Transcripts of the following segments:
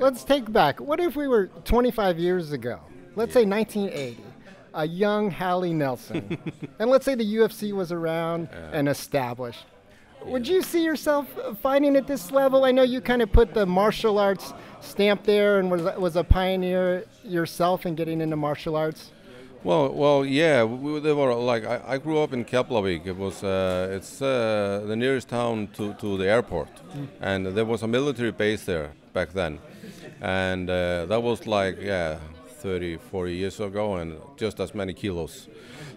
let's take back. What if we were 25 years ago? Let's say 1980. A young Halli Nelson, and let's say the UFC was around and established. Would you see yourself fighting at this level? I know you kind of put the martial arts stamp there and was was a pioneer yourself in getting into martial arts. Well, well, yeah. We, they were like I, I grew up in Keflavik. It was uh, it's uh, the nearest town to, to the airport, mm. and there was a military base there back then, and uh, that was like yeah, 30, 40 years ago, and just as many kilos.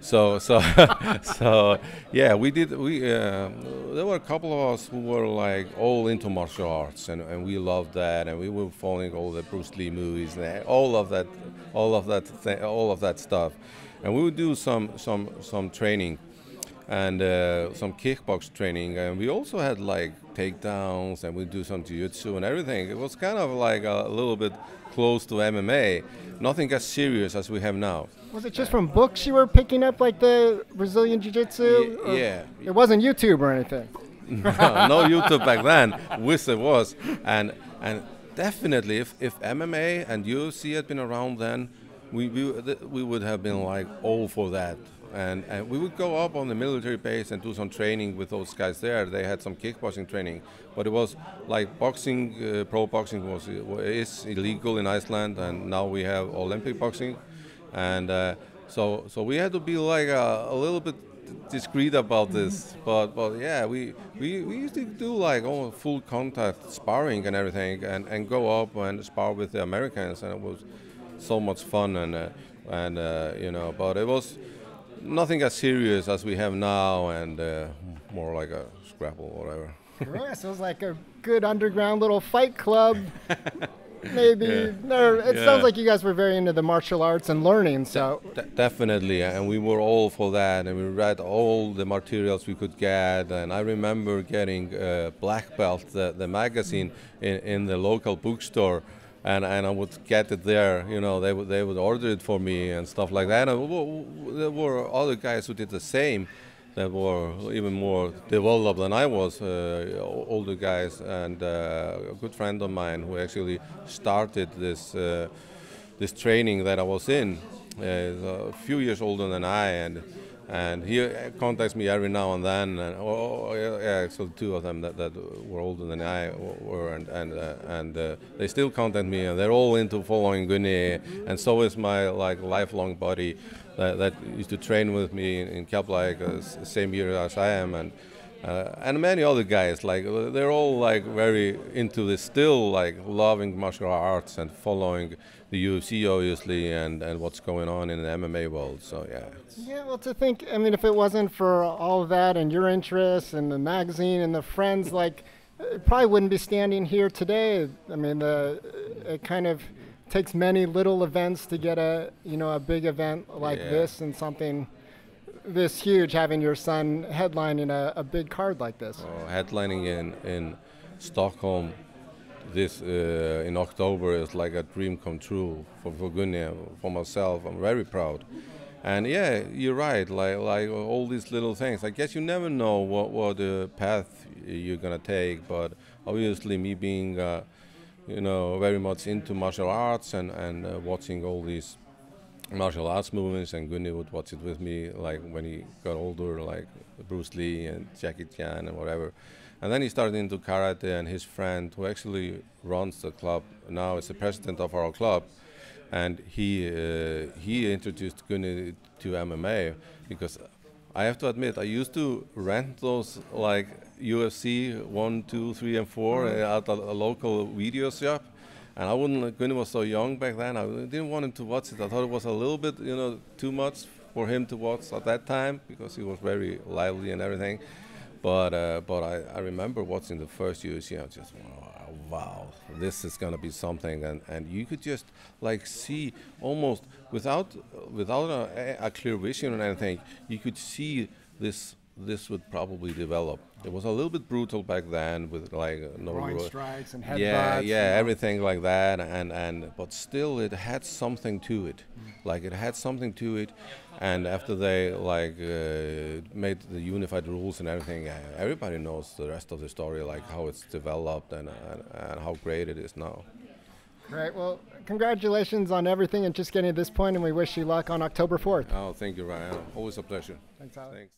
So so so yeah, we did. We uh, there were a couple of us who were like all into martial arts, and, and we loved that, and we were following all the Bruce Lee movies, and all of that, all of that, th- all of that stuff, and we would do some some some training, and uh, some kickbox training, and we also had like takedowns, and we do some jiu-jitsu and everything. It was kind of like a, a little bit close to MMA, nothing as serious as we have now. Was it just from books you were picking up, like the Brazilian Jiu Jitsu? Yeah, yeah. It wasn't YouTube or anything. no, no YouTube back then. Wish it was. And and definitely, if, if MMA and UFC had been around then, we, we, we would have been like all for that. And, and we would go up on the military base and do some training with those guys there. They had some kickboxing training, but it was like boxing. Uh, pro boxing was is illegal in Iceland, and now we have Olympic boxing and uh, so so we had to be like a, a little bit discreet about this but but yeah we we, we used to do like all full contact sparring and everything and, and go up and spar with the Americans and it was so much fun and uh, and uh, you know but it was nothing as serious as we have now and uh, more like a scrapple or whatever yeah, so it was like a good underground little fight club maybe. Yeah. No, it yeah. sounds like you guys were very into the martial arts and learning. So De- definitely, and we were all for that, and we read all the materials we could get. And I remember getting uh, Black Belt, the, the magazine, in, in the local bookstore. And, and I would get it there, you know, they would, they would order it for me and stuff like that. And there were other guys who did the same that were even more developed than I was, uh, older guys, and uh, a good friend of mine who actually started this uh, this training that I was in, uh, a few years older than I, and and he contacts me every now and then, and oh, oh yeah, so two of them that, that were older than I were, and and uh, and uh, they still contact me, and they're all into following Gunni, and so is my like lifelong buddy that, that used to train with me in, in Keflavik, uh, same year as I am, and uh, and many other guys. Like they're all like very into this, still like loving martial arts and following the UFC obviously, and and what's going on in the MMA world. So yeah. Yeah, well, to think, I mean, if it wasn't for all of that and your interests and the magazine and the friends, like, it probably wouldn't be standing here today. I mean, the it kind of takes many little events to get a you know a big event like yeah. this and something this huge having your son headlining a, a big card like this. Oh, headlining in in stockholm this uh, in october is like a dream come true for, for Gunni, for myself. I'm very proud. And yeah you're right like like all these little things. I guess you never know what what the path you're gonna take but obviously me being uh, you know, very much into martial arts and, and uh, watching all these martial arts movies and Gunni would watch it with me like when he got older like Bruce Lee and Jackie Chan and whatever and then he started into karate and his friend who actually runs the club now is the president of our club and he uh, he introduced Gunni to MMA because I have to admit I used to rent those like UFC one, two, three, and 4 mm-hmm. uh, at a, a, local video shop. And I wouldn't. like, Gunni was so young back then. I didn't want him to watch it. I thought it was a little bit, you know, too much for him to watch at that time because he was very lively and everything. But uh, but I, I remember watching the first UFC. I just wow, wow, this is gonna be something. And, and you could just like see almost without without a, a clear vision or anything, you could see this this would probably develop. It was a little bit brutal back then with like uh, no Groin strikes and headbutts. Yeah, yeah, everything like that, and and but still it had something to it. Mm. Like it had something to it, and after they like uh, made the unified rules and everything, uh, everybody knows the rest of the story, like how it's developed and, and and how great it is now. Great. Well, congratulations on everything and just getting to this point, and we wish you luck on October 4th. Oh, thank you, Ryan. Always a pleasure. Thanks, Alex. Thanks.